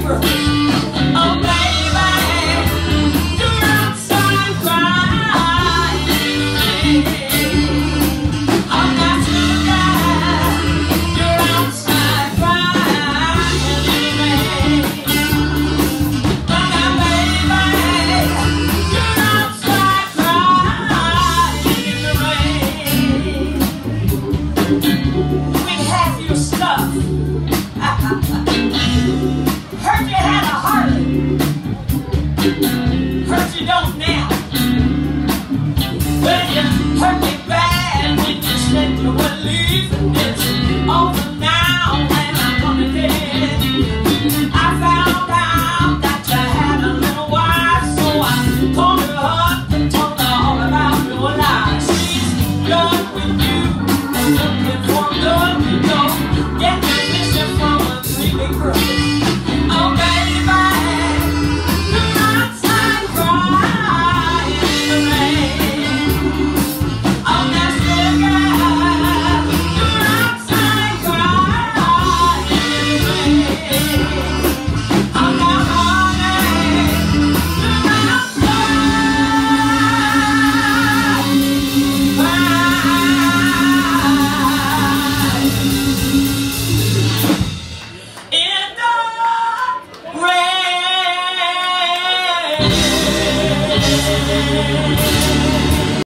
paper. Yeah.